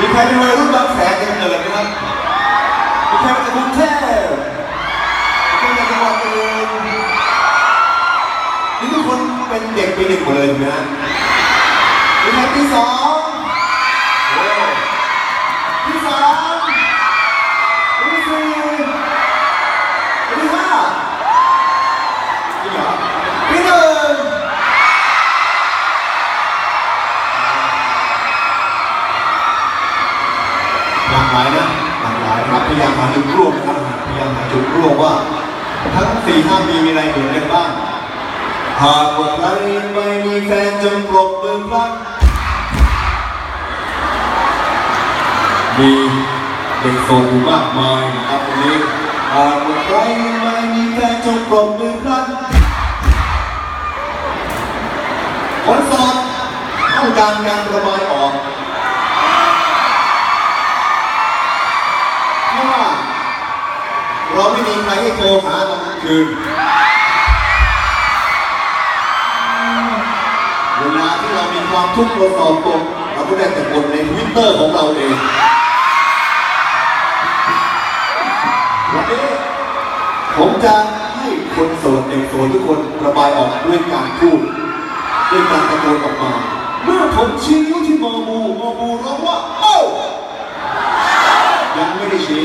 มีใครเป็นวัยรุ่นบางแสนกันเกิดไหมครับมีใครมาจากกรุงเทพมีใครมาจากจังหวัดอื่นนี่ทุกคนเป็นเด็กปีหนึ่งหมดเลยถูกไหมฮะมีใครปีสอง ร่วมว่า ทั้งสี่ห้ามีมีอะไรเหมือนกันบ้าง หากว่าใครไม่มีแฟนจงปรบมือพลักมีเด็กโสดอยู่มากมายนะครับวันนี้หากว่าใครไม่มีแฟนจงปรบมือพลักคนโสดต้องการการระบายออก อรให้โทรหาตอาคืน เวลาที่เรามีความทุกข์เราสอบตกเราก็ได้แต่บนในทวิตเตอร์ของเราเองวันนี้ผมจะให้คนโสดเด็กโสดทุกคนระบายออกด้วยการพูดด้วยการตะโกนออกมาเมื่อผมชี้นิ้ที่มอมูมอมูร้องว่า เอ้ายังไม่ได้ชี้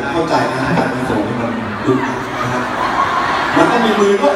ผมเข้าใจนะการมีโสมมันดุนะครับมันต้องมีมือก็